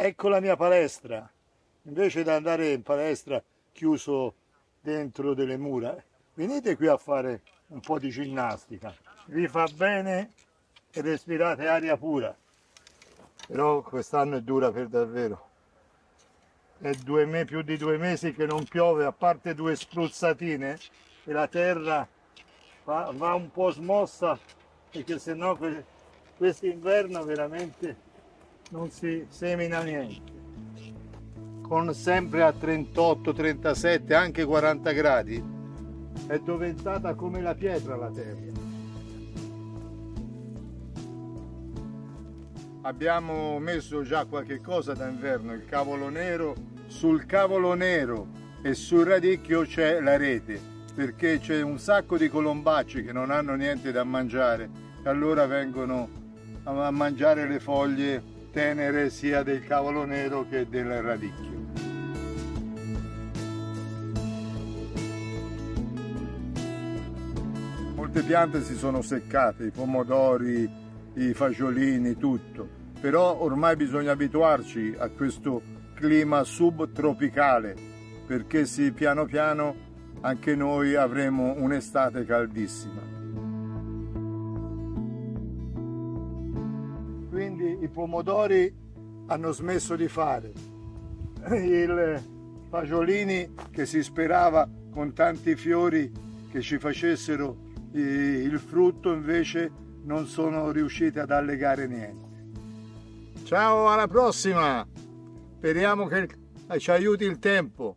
ecco la mia palestra. Invece di andare in palestra chiuso dentro delle mura, venite qui a fare un po' di ginnastica. Vi fa bene e respirate aria pura. Però quest'anno è dura per davvero. È due più di due mesi che non piove, a parte due spruzzatine, e la terra va, va un po' smossa perché sennò que, quest'inverno veramente non si semina niente. Con sempre a 38, 37, anche 40 gradi, è diventata come la pietra la terra. abbiamo messo già qualche cosa d'inverno, il cavolo nero, sul cavolo nero e sul radicchio c'è la rete, perché c'è un sacco di colombacci che non hanno niente da mangiare e allora vengono a mangiare le foglie tenere sia del cavolo nero che del radicchio. Molte piante si sono seccate, i pomodori, i fagiolini, tutto però ormai bisogna abituarci a questo clima subtropicale perché sì, piano piano anche noi avremo un'estate caldissima. I pomodori hanno smesso di fare, i fagiolini che si sperava con tanti fiori che ci facessero il frutto invece non sono riusciti ad allegare niente. Ciao, alla prossima! Speriamo che ci aiuti il tempo.